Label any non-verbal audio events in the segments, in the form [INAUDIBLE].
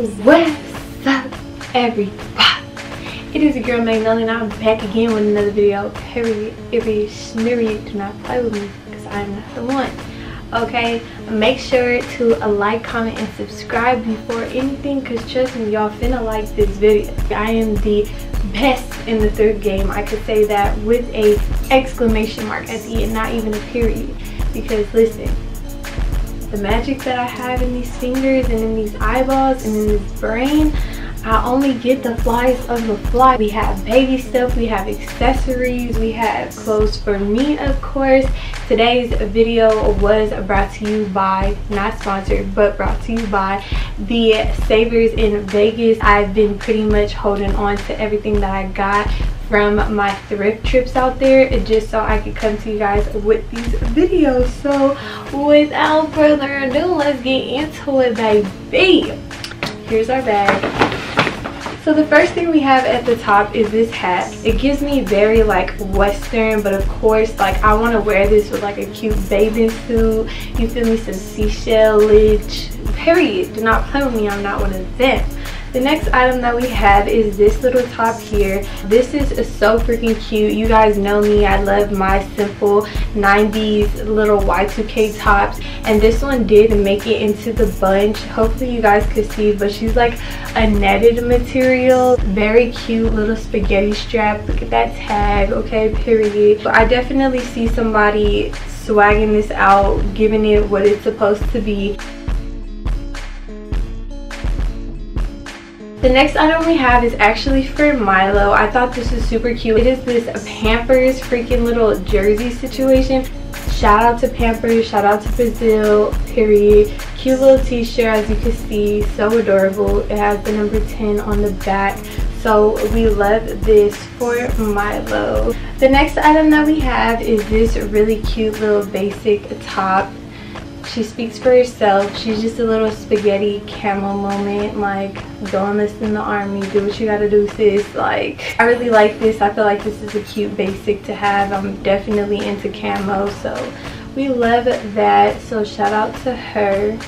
What's up, everybody? It is your girl Magnolia and I'm back again with another video. Period. Period. Period. Do not play with me because I'm not the one. Okay, make sure to uh, like, comment, and subscribe before anything because trust me, y'all finna like this video. I am the best in the third game. I could say that with a exclamation mark at the end, not even a period. Because listen, the magic that I have in these fingers and in these eyeballs and in this brain, I only get the flies of the fly. We have baby stuff, we have accessories, we have clothes for me of course. Today's video was brought to you by, not sponsored, but brought to you by the Savers in Vegas. I've been pretty much holding on to everything that I got from my thrift trips out there just so I could come to you guys with these videos. So without further ado, let's get into it, baby. Here's our bag. So the first thing we have at the top is this hat. It gives me very like western, but of course like I want to wear this with like a cute bathing suit. You feel me? Some seashellage. Period. Do not play with me. I'm not one of them. The next item that we have is this little top here. This is so freaking cute. You guys know me. I love my simple 90s little Y2K tops. And this one did make it into the bunch. Hopefully you guys could see. But she's like a netted material. Very cute little spaghetti strap. Look at that tag. Okay, period. But I definitely see somebody swagging this out. Giving it what it's supposed to be. The next item we have is actually for Milo. I thought this was super cute. It is this Pampers freaking little jersey situation. Shout out to Pampers, shout out to Brazil, period. Cute little t-shirt as you can see, so adorable. It has the number 10 on the back. So we love this for Milo. The next item that we have is this really cute little basic top she speaks for herself. She's just a little spaghetti camo moment. Like, go enlist in the army. Do what you gotta do, sis. Like, I really like this. I feel like this is a cute basic to have. I'm definitely into camo. So, we love that. So, shout out to her.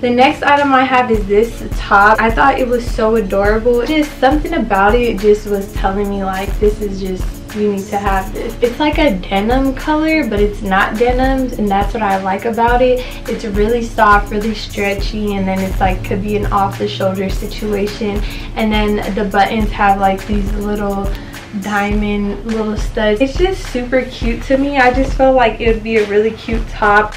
The next item I have is this top. I thought it was so adorable. Just something about it just was telling me like this is just you need to have this. It's like a denim color, but it's not denim, and that's what I like about it. It's really soft, really stretchy, and then it's like could be an off-the-shoulder situation. And then the buttons have like these little diamond little studs. It's just super cute to me. I just felt like it would be a really cute top.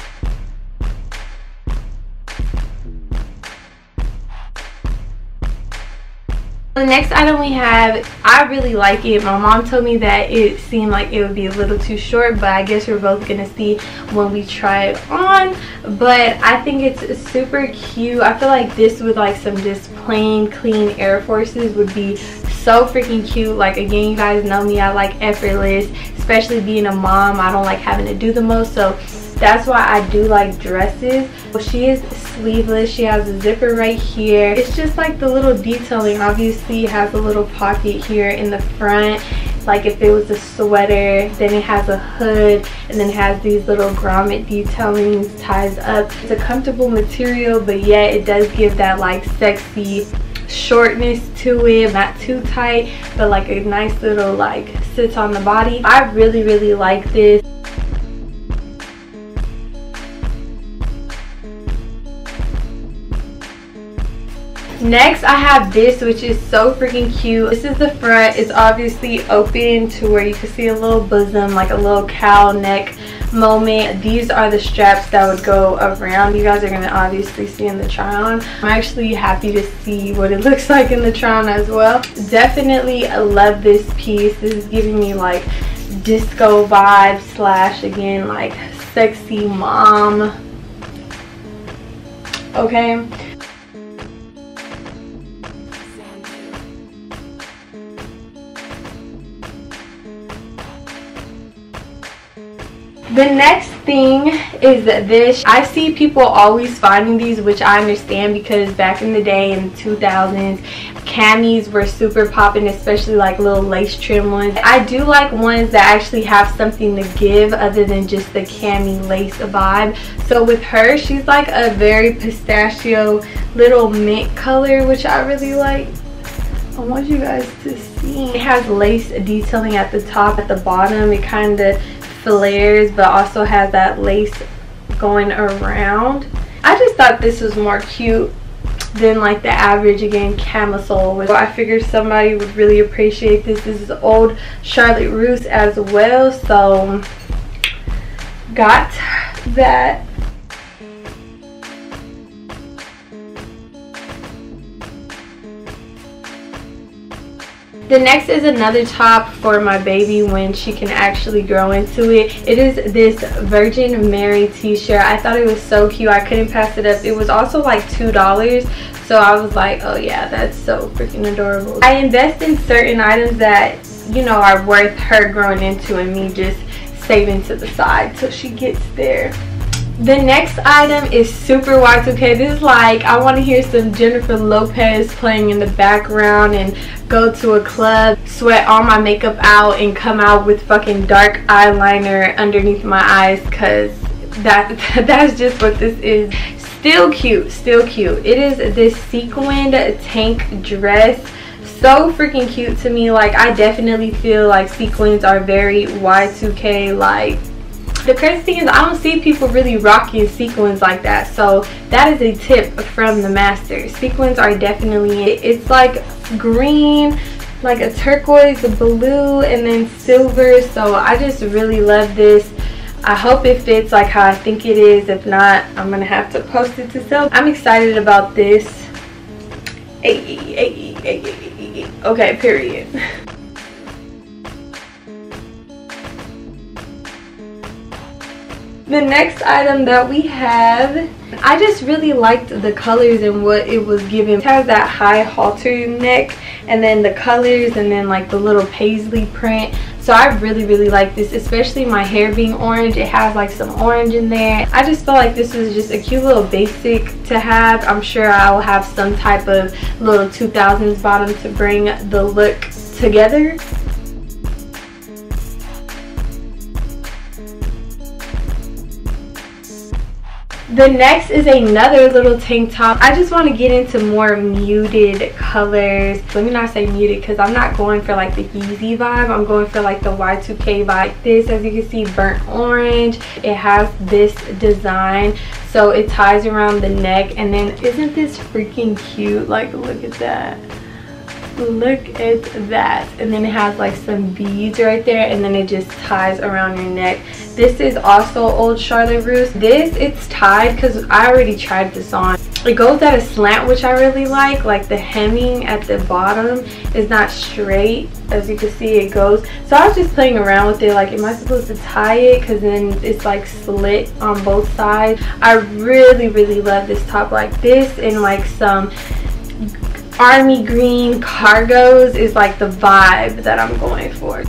The next item we have, I really like it. My mom told me that it seemed like it would be a little too short, but I guess we're both to see when we try it on. But I think it's super cute. I feel like this with like some just plain clean Air Forces would be so freaking cute. Like again, you guys know me, I like effortless, especially being a mom. I don't like having to do the most. So that's why I do like dresses. Well, she is sleeveless. She has a zipper right here. It's just like the little detailing. Obviously, has a little pocket here in the front. Like if it was a sweater, then it has a hood, and then has these little grommet detailings, ties up. It's a comfortable material, but yet it does give that like sexy shortness to it not too tight but like a nice little like sits on the body i really really like this next i have this which is so freaking cute. This is the front. It's obviously open to where you can see a little bosom like a little cow neck moment. These are the straps that would go around. You guys are going to obviously see in the try on i'm actually happy to see what it [LAUGHS] looks like in the try on as well. Definitely love this piece. This is giving me like disco vibe slash again like sexy mom. Okay The next thing is this. I see people always finding these which i understand because back in the day in the 2000s camis were super popping especially like little lace trim ones. I do like ones that actually have something to give other than just the cami lace vibe. So with her she's like a very pistachio little mint color which i really like. I want you guys to see. It has lace detailing at the top at the bottom. It kind of flares but also has that lace going around. I just thought this was more cute than like the average again camisole which I figured somebody would really appreciate this. This is old Charlotte Russe as well so got that The next is another top for my baby when she can actually grow into it. It is this Virgin Mary t-shirt. I thought it was so cute. I couldn't pass it up. It was also like $2. So I was like, oh yeah, that's so freaking adorable. I invest in certain items that, you know, are worth her growing into and me just saving to the side till she gets there. The next item is super Y2K. This is like, I want to hear some Jennifer Lopez playing in the background and go to a club, sweat all my makeup out and come out with fucking dark eyeliner underneath my eyes because that [LAUGHS] that's just what this is. Still cute, still cute. It is this sequined tank dress so freaking cute to me like i definitely feel like sequins are very y2k like the crazy thing is I don't see people really rocking sequins like that. So that is a tip from the master. Sequins are definitely, it's like green, like a turquoise, a blue, and then silver. So I just really love this. I hope it fits like how I think it is. If not, I'm going to have to post it to sell. I'm excited about this. Okay, period. [LAUGHS] the next item that we have I just really liked the colors and what it was giving. It has that high halter neck and then the colors and then like the little paisley print. So I really, really like this, especially my hair being orange. It has like some orange in there. I just felt like this was just a cute little basic to have. I'm sure I will have some type of little 2000s bottom to bring the look together. The next is another little tank top. I just want to get into more muted colors. Let me not say muted because I'm not going for like the Yeezy vibe. I'm going for like the Y2K vibe. This, as you can see, burnt orange. It has this design. So it ties around the neck. And then isn't this freaking cute? Like, look at that look at that. And then it has like some beads right there and then it just ties around your neck. This is also old charlotte russe. This it's tied because i already tried this on. It goes at a slant which i really like. Like the hemming at the bottom is not straight as you can see it goes. So i was just playing around with it like am i supposed to tie it? Because then it's like slit on both sides. I really really love this top like this and like some army green cargos is like the vibe that I'm going for.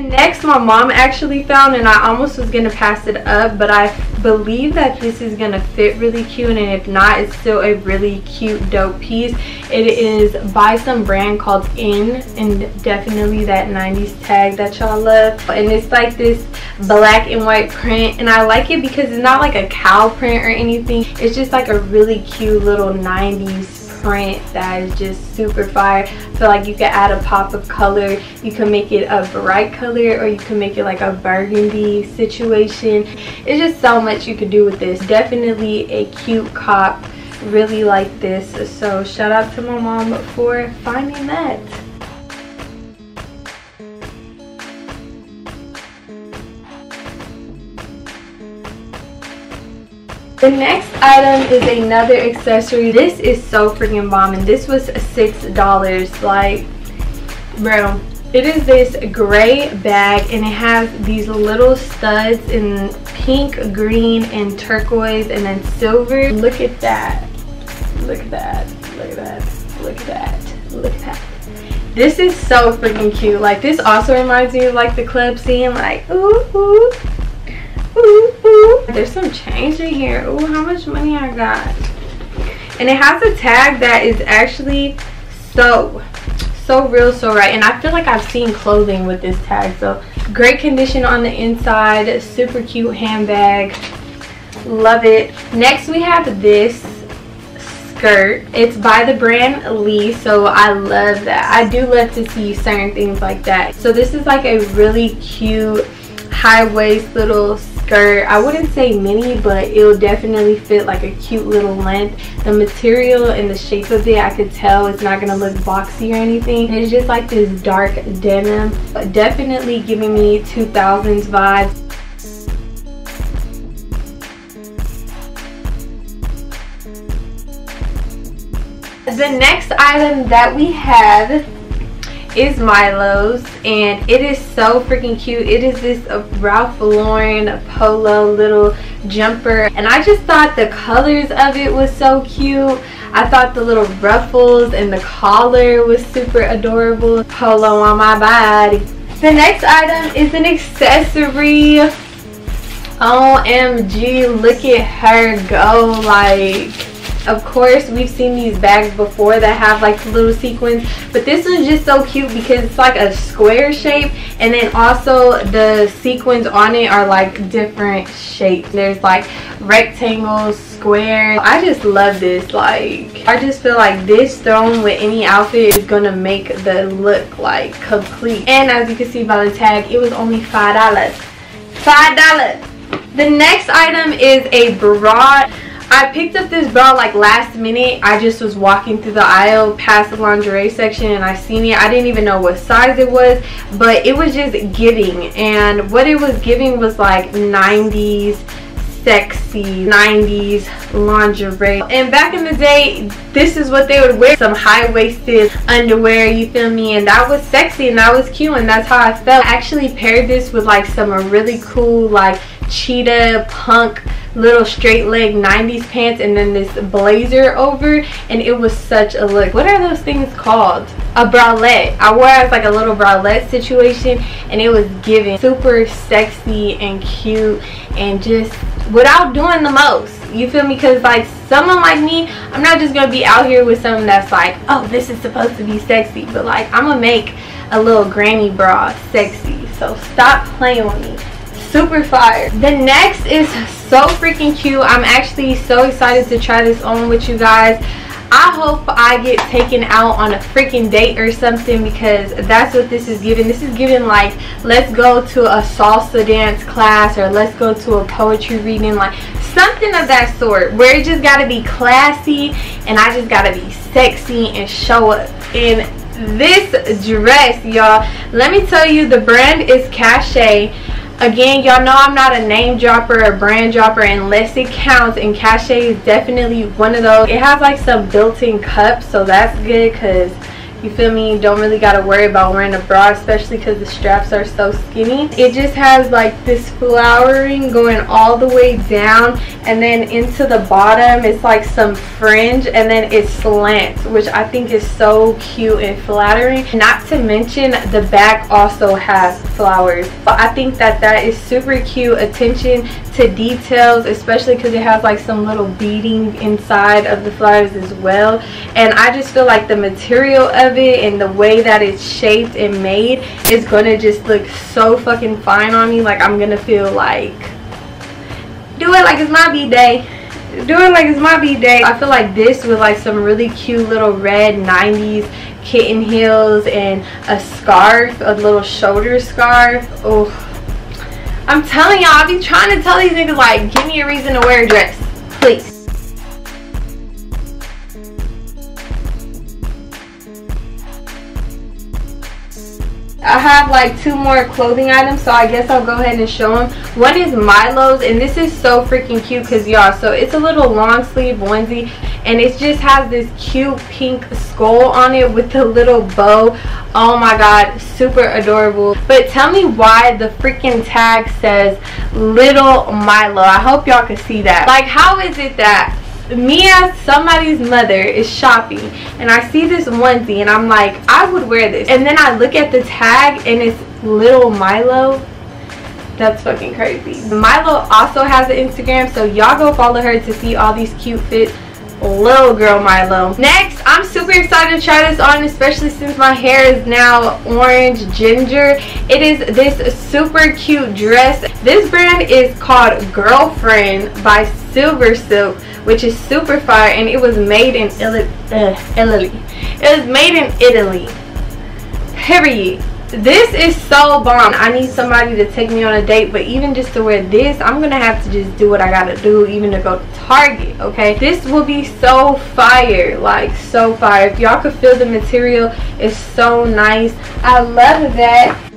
The next my mom actually found and I almost was going to pass it up but I believe that this is going to fit really cute and if not it's still a really cute dope piece. It is by some brand called In and definitely that 90s tag that y'all love and it's like this black and white print and I like it because it's not like a cow print or anything. It's just like a really cute little 90s print that is just super fire. I feel like you can add a pop of color. You can make it a bright color or you can make it like a burgundy situation. It's just so much you can do with this. Definitely a cute cop. Really like this. So shout out to my mom for finding that. The next item is another accessory. This is so freaking bomb and this was $6. Like, bro, it is this gray bag and it has these little studs in pink, green, and turquoise and then silver. Look at that. Look at that. Look at that. look at that. Look at that. This is so freaking cute. Like this also reminds me of like the club scene. Like ooh ooh ooh ooh. There's some change in here. Ooh, how much money I got? And it has a tag that is actually so so real so right. And i feel like i've seen clothing with this tag. So great condition on the inside. Super cute handbag. Love it. Next we have this skirt. It's by the brand lee so i love that. I do love to see certain things like that. So this is like a really cute high waist little skirt i wouldn't say mini but it'll definitely fit like a cute little length. The material and the shape of it i could tell it's not gonna look boxy or anything. It's just like this dark denim but definitely giving me 2000s vibes. The next item that we have is Milo's and it is so freaking cute. It is this Ralph Lauren polo little jumper and I just thought the colors of it was so cute. I thought the little ruffles and the collar was super adorable. Polo on my body. The next item is an accessory. OMG, look at her go like of course we've seen these bags before that have like little sequins but this one's just so cute because it's like a square shape and then also the sequins on it are like different shapes. There's like rectangles squares. I just love this like i just feel like this thrown with any outfit is gonna make the look like complete. And as you can see by the tag it was only five dollars. Five dollars. The next item is a bra I picked up this bra like last minute. I just was walking through the aisle past the lingerie section and I seen it. I didn't even know what size it was, but it was just giving. And what it was giving was like 90s sexy 90s lingerie and back in the day this is what they would wear some high-waisted underwear you feel me and that was sexy and that was cute and that's how I felt I actually paired this with like some really cool like cheetah punk little straight leg 90s pants and then this blazer over and it was such a look. What are those things called? A bralette. I wore it as like a little bralette situation and it was giving super sexy and cute and just without doing the most. You feel me? Because like someone like me i'm not just gonna be out here with something that's like oh this is supposed to be sexy but like i'm gonna make a little granny bra sexy. So stop playing with me super fire the next is so freaking cute i'm actually so excited to try this on with you guys I hope I get taken out on a freaking date or something because that's what this is giving. This is giving like, let's go to a salsa dance class or let's go to a poetry reading, like something of that sort where it just got to be classy and I just got to be sexy and show up in this dress, y'all. Let me tell you, the brand is Cachet again y'all know i'm not a name dropper or brand dropper unless it counts and cachet is definitely one of those. It has like some built-in cups so that's good because you feel me? You don't really got to worry about wearing a bra especially because the straps are so skinny. It just has like this flowering going all the way down and then into the bottom it's like some fringe and then it slants which i think is so cute and flattering. Not to mention the back also has flowers. But i think that that is super cute attention to details especially because it has like some little beading inside of the flowers as well. And i just feel like the material of of it and the way that it's shaped and made is gonna just look so fucking fine on me. Like I'm gonna feel like do it like it's my b-day. Do it like it's my b-day. I feel like this with like some really cute little red 90s kitten heels and a scarf a little shoulder scarf. Oh I'm telling y'all I be trying to tell these niggas like give me a reason to wear a dress please I have like two more clothing items so I guess I'll go ahead and show them. One is Milo's and this is so freaking cute because y'all so it's a little long sleeve onesie and it just has this cute pink skull on it with a little bow. Oh my god super adorable. But tell me why the freaking tag says little Milo. I hope y'all can see that. Like how is it that me as somebody's mother is shopping and I see this onesie and I'm like, I would wear this. And then I look at the tag and it's little Milo. That's fucking crazy. Milo also has an Instagram, so y'all go follow her to see all these cute fits little girl Milo. Next, I'm super excited to try this on, especially since my hair is now orange ginger. It is this super cute dress. This brand is called Girlfriend by Silver Silk, which is super fire, and it was made in Italy. Uh, Italy. It was made in Italy. Period this is so bomb. I need somebody to take me on a date but even just to wear this i'm gonna have to just do what i gotta do even to go to target okay? This will be so fire like so fire. If y'all could feel the material it's so nice. I love that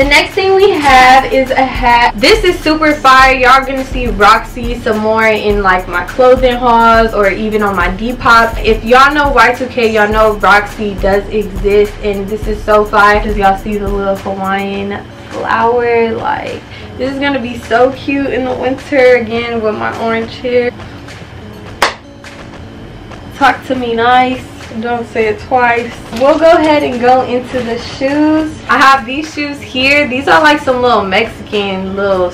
The next thing we have is a hat. This is super fire. Y'all gonna see Roxy some more in like my clothing hauls or even on my Depop. If y'all know Y2K, y'all know Roxy does exist and this is so fire because y'all see the little Hawaiian flower. Like this is gonna be so cute in the winter again with my orange hair. Talk to me nice don't say it twice. We'll go ahead and go into the shoes. I have these shoes here. These are like some little mexican little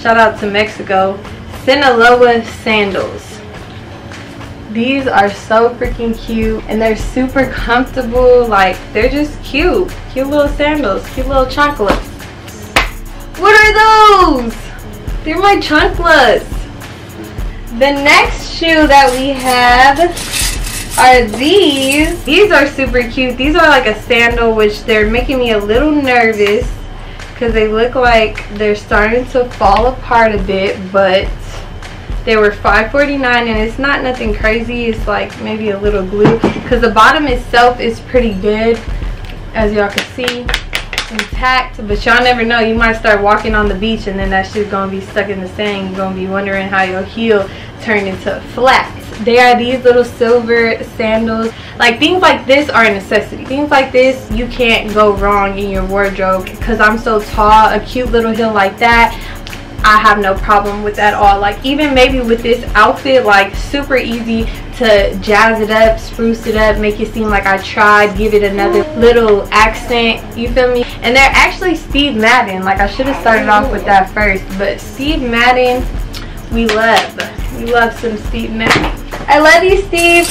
shout out to mexico sinaloa sandals. These are so freaking cute and they're super comfortable. Like they're just cute. Cute little sandals cute little chanclas. What are those? They're my chanclas. The next shoe that we have are these. These are super cute. These are like a sandal, which they're making me a little nervous because they look like they're starting to fall apart a bit, but they were $5.49 and it's not nothing crazy. It's like maybe a little glue because the bottom itself is pretty good, as y'all can see intact but y'all never know you might start walking on the beach and then that shit's gonna be stuck in the sand you're gonna be wondering how your heel turned into flat they are these little silver sandals. Like things like this are a necessity. Things like this you can't go wrong in your wardrobe because i'm so tall a cute little heel like that I have no problem with that all. Like even maybe with this outfit like super easy to jazz it up spruce it up make it seem like I tried give it another little accent you feel me? And they're actually Steve Madden. Like I should have started off with that first but Steve Madden we love we love some Steve Madden I love you, Steve.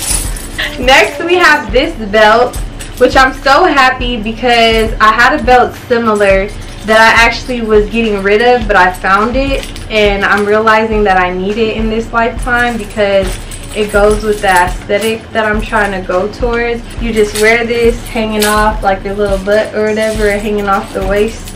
Next, we have this belt, which I'm so happy because I had a belt similar that I actually was getting rid of, but I found it, and I'm realizing that I need it in this lifetime because it goes with the aesthetic that I'm trying to go towards. You just wear this hanging off like your little butt or whatever, hanging off the waist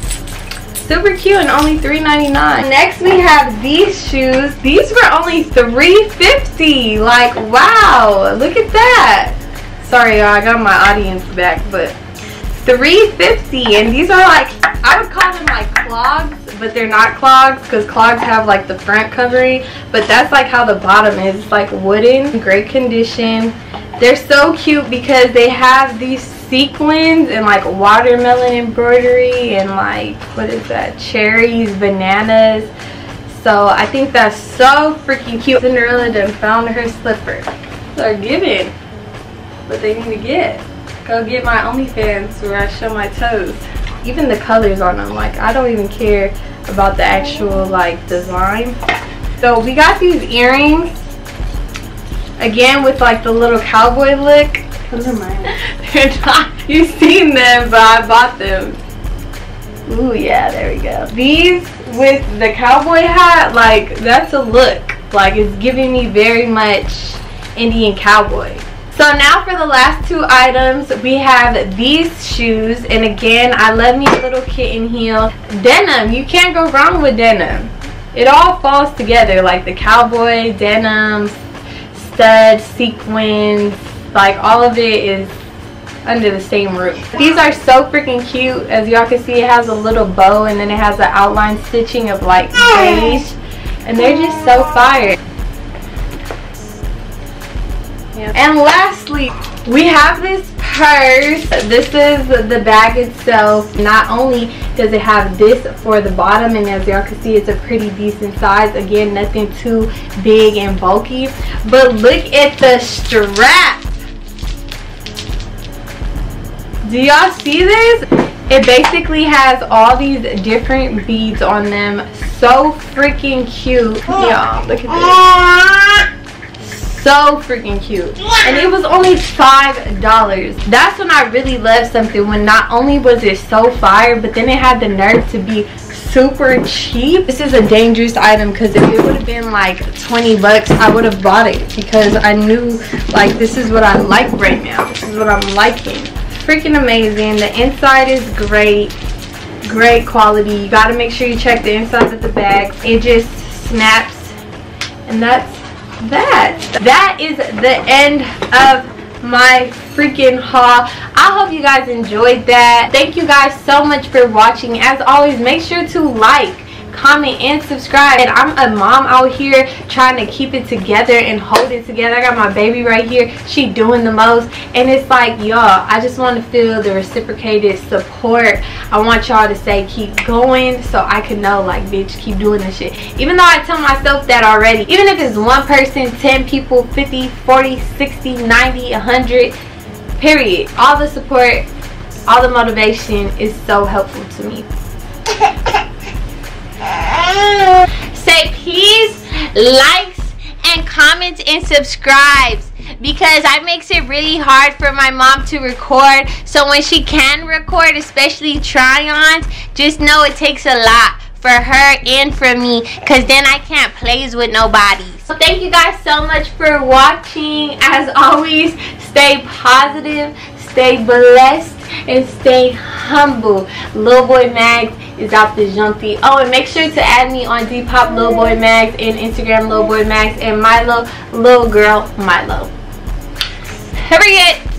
super cute and only $3.99 next we have these shoes. These were only $3.50 like wow. Look at that. Sorry y'all. I got my audience back but $3.50 and these are like i would call them like clogs but they're not clogs because clogs have like the front covering. But that's like how the bottom is. It's like wooden great condition. They're so cute because they have these sequins and like watermelon embroidery and like what is that? Cherries bananas. So I think that's so freaking cute. Cinderella done found her slipper. They're giving but they need to get. Go get my OnlyFans where I show my toes. Even the colors on them like I don't even care about the actual like design. So we got these earrings again with like the little cowboy look those are mine. They're not. You've seen them, but I bought them. Ooh, yeah, there we go. These with the cowboy hat, like, that's a look. Like, it's giving me very much Indian cowboy. So now for the last two items, we have these shoes. And again, I love me a little kitten heel. Denim, you can't go wrong with denim. It all falls together, like the cowboy, denim, stud, sequins, like all of it is under the same roof. These are so freaking cute. As y'all can see, it has a little bow and then it has the outline stitching of like beige. And they're just so fire. Yeah. And lastly, we have this purse. This is the bag itself. Not only does it have this for the bottom and as y'all can see it's a pretty decent size. Again, nothing too big and bulky. But look at the strap. Do y'all see this? It basically has all these different beads on them. So freaking cute. Y'all, look at this so freaking cute and it was only five dollars that's when i really loved something when not only was it so fire but then it had the nerve to be super cheap this is a dangerous item because if it would have been like 20 bucks i would have bought it because i knew like this is what i like right now this is what i'm liking freaking amazing. The inside is great. Great quality. You got to make sure you check the inside of the bag. It just snaps. And that's that. That is the end of my freaking haul. I hope you guys enjoyed that. Thank you guys so much for watching. As always make sure to like comment and subscribe. And i'm a mom out here trying to keep it together and hold it together. I got my baby right here. She doing the most. And it's like y'all i just want to feel the reciprocated support. I want y'all to say keep going so i can know like bitch keep doing this shit. Even though i tell myself that already even if it's one person 10 people 50 40 60 90 100 period. All the support all the motivation is so helpful to me likes, and comments and subscribes because I makes it really hard for my mom to record. So when she can record, especially try-ons, just know it takes a lot for her and for me because then I can't plays with nobody. So thank you guys so much for watching. As always, stay positive, stay blessed, and stay humble. Lil Boy Mags is out the junkie. Oh, and make sure to add me on Depop Lil Boy Mags and Instagram Lil Boy Mags and Milo Little Girl Milo. Period.